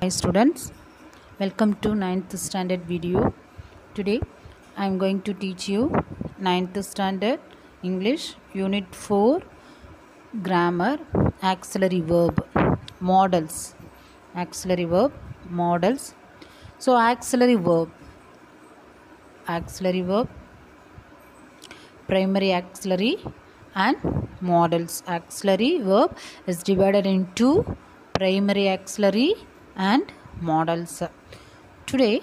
Hi students, welcome to 9th standard video. Today I am going to teach you 9th standard English Unit 4 Grammar Auxiliary Verb Models. Auxiliary Verb Models. So auxiliary verb. Auxiliary verb primary auxiliary and models. Auxiliary verb is divided into primary auxiliary and models. Today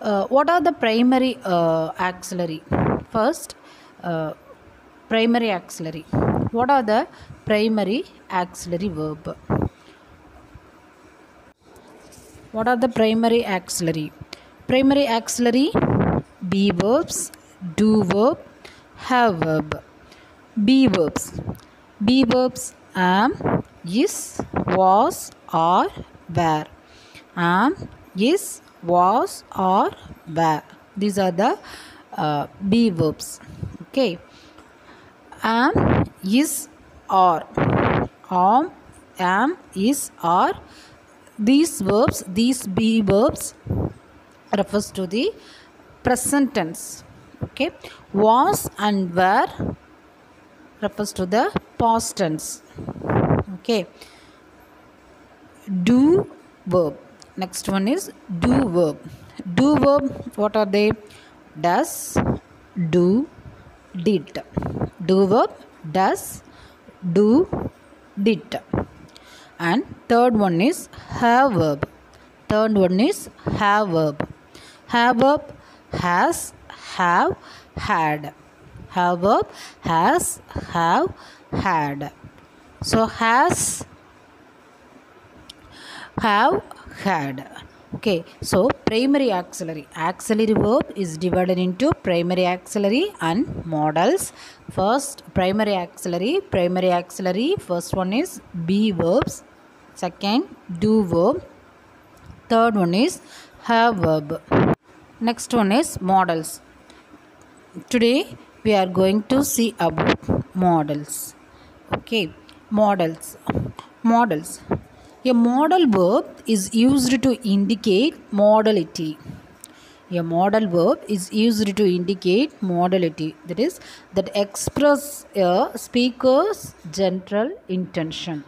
uh, what are the primary uh, auxiliary? First uh, primary auxiliary. What are the primary auxiliary verb? What are the primary auxiliary? Primary auxiliary be verbs do verb have verb. Be verbs. Be verbs am is was or were. Am is was or were. These are the uh, be verbs. Okay. Am is or. Am am is or. These verbs these be verbs refers to the present tense. Okay. Was and were refers to the past tense. Okay do verb. Next one is do verb. Do verb what are they? Does do did. Do verb does do did. And third one is have verb. Third one is have verb. Have verb has have had. Have verb has have had. So has have had. Okay so primary auxiliary auxiliary verb is divided into primary auxiliary and models first primary auxiliary primary auxiliary first one is be verbs. Second do verb. Third one is have verb. Next one is models today we are going to see about models okay models models a modal verb is used to indicate modality. A modal verb is used to indicate modality. That is that express a speaker's general intention.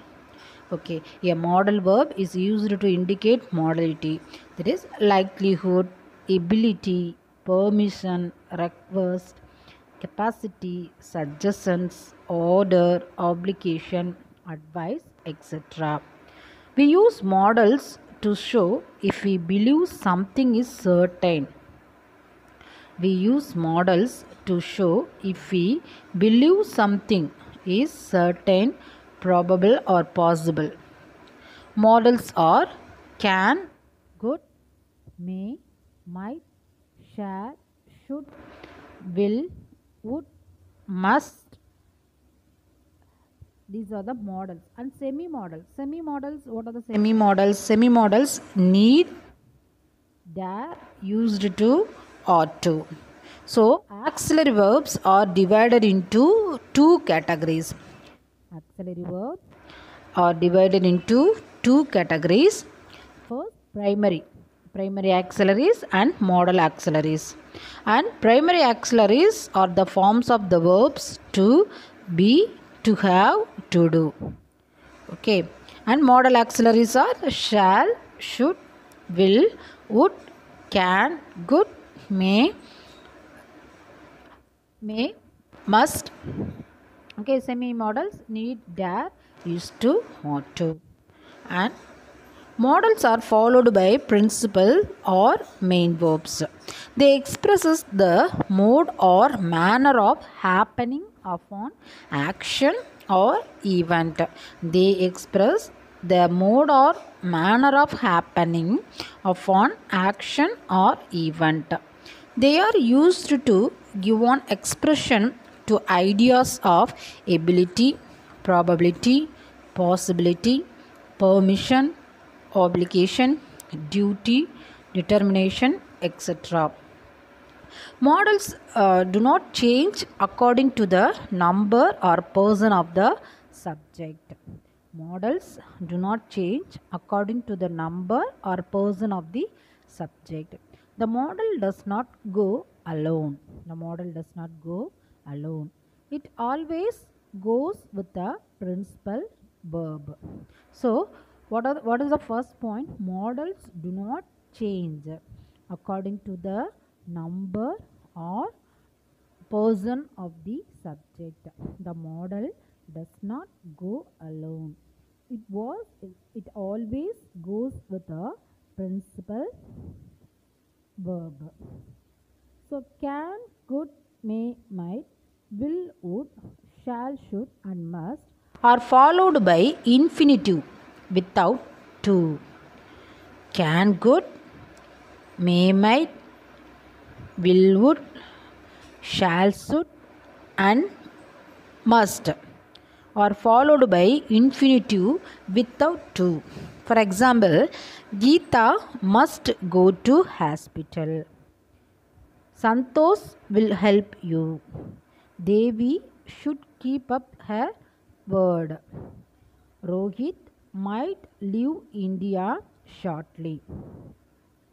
Okay. A modal verb is used to indicate modality. That is likelihood ability permission request capacity suggestions order obligation advice etc we use models to show if we believe something is certain. We use models to show if we believe something is certain probable or possible. Models are can could may might shall should will would must these are the models. And semi models semi models what are the semi models semi models need dare used to or to so auxiliary verbs are divided into two categories. Auxiliary verbs are divided into two categories. First primary. Primary auxiliaries and modal auxiliaries. And primary auxiliaries are the forms of the verbs to be to have to do. Okay. And modal auxiliaries are shall should will would can could may may must. Okay semi modals need dare used to ought to. And modals are followed by principal or main verbs. They expresses the mode or manner of happening upon action or event. They express the mode or manner of happening of an action or event. They are used to give an expression to ideas of ability probability possibility permission obligation duty determination etc models uh, do not change according to the number or person of the subject. Models do not change according to the number or person of the subject. The model does not go alone. The model does not go alone. It always goes with the principal verb. So what are what is the first point? Models do not change according to the number or person of the subject. The model does not go alone. It was it always goes with a principal verb. So can could may might will would shall should and must are followed by infinitive without to can could may might will would shall should and must are followed by infinitive without to. For example, Geeta must go to hospital. Santosh will help you. Devi should keep up her word. Rohit might leave India shortly.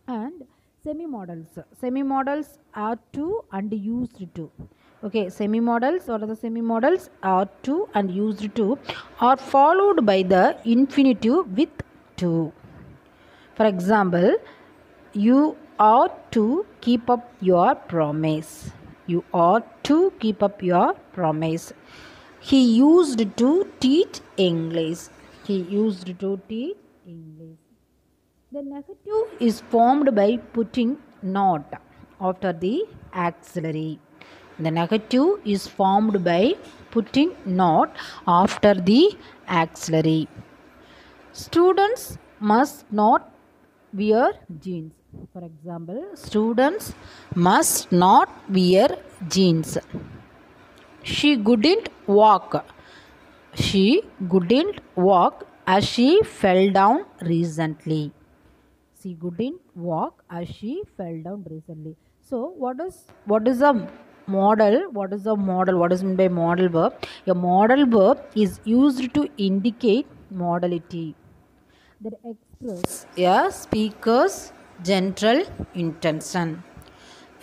And semi-modals. Semi-modals are to and used to. Okay, semi-modals or the semi-modals are to and used to are followed by the infinitive with to. For example, you ought to keep up your promise. You ought to keep up your promise. He used to teach English. He used to teach English. The negative is formed by putting not after the auxiliary. The negative is formed by putting not after the auxiliary. Students must not wear jeans. For example, students must not wear jeans. She couldn't walk. She couldn't walk as she fell down recently. She couldn't walk as she fell down recently. So, what is what is a model? What is a model? What is meant by model verb? A model verb is used to indicate modality that express a speaker's general intention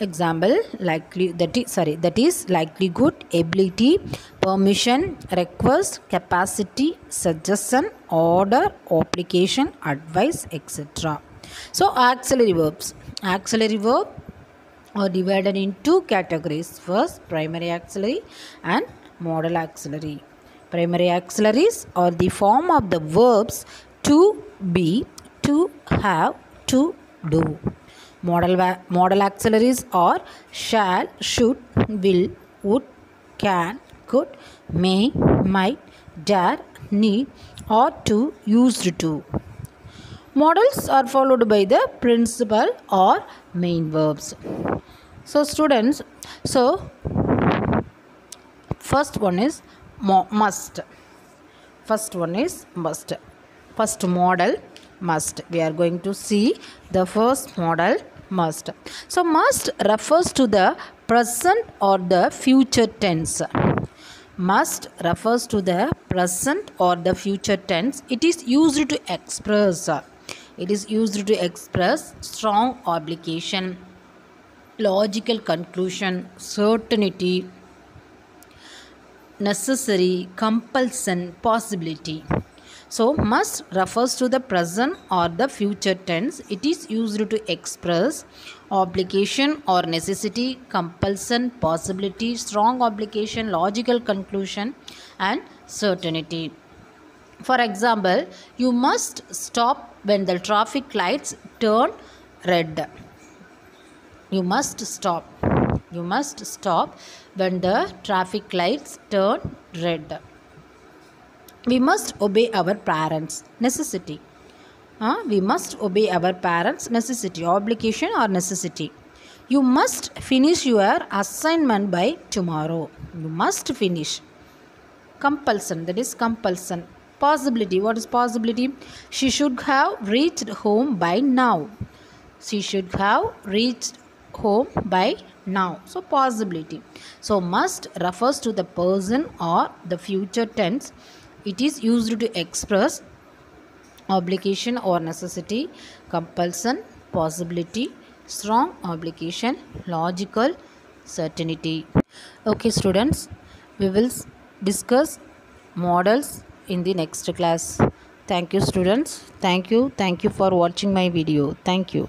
example likely that is sorry that is likelihood ability permission request capacity suggestion order application advice etc so auxiliary verbs. Auxiliary verb are divided in two categories. First primary auxiliary and modal auxiliary. Primary auxiliaries are the form of the verbs to be to have to do. Modal modal auxiliaries are shall should will would can could may might dare need ought to used to modals are followed by the principal or main verbs. So students so first one is must. First one is must. First model must. We are going to see the first model must. So must refers to the present or the future tense. Must refers to the present or the future tense. It is used to express it is used to express strong obligation logical conclusion certainty necessary compulsion possibility. So must refers to the present or the future tense. It is used to express obligation or necessity compulsion possibility strong obligation logical conclusion and certainty. For example you must stop when the traffic lights turn red. You must stop. You must stop when the traffic lights turn red. We must obey our parents necessity. Uh, we must obey our parents necessity obligation or necessity. You must finish your assignment by tomorrow. You must finish. Compulsion that is compulsion possibility? What is possibility? She should have reached home by now. She should have reached home by now. So possibility. So must refers to the person or the future tense. It is used to express obligation or necessity compulsion possibility strong obligation logical certainty. Okay students we will discuss models in the next class. Thank you students. Thank you. Thank you for watching my video. Thank you